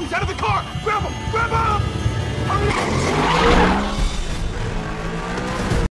He's out of the car! Grab him! Grab him! Hurry!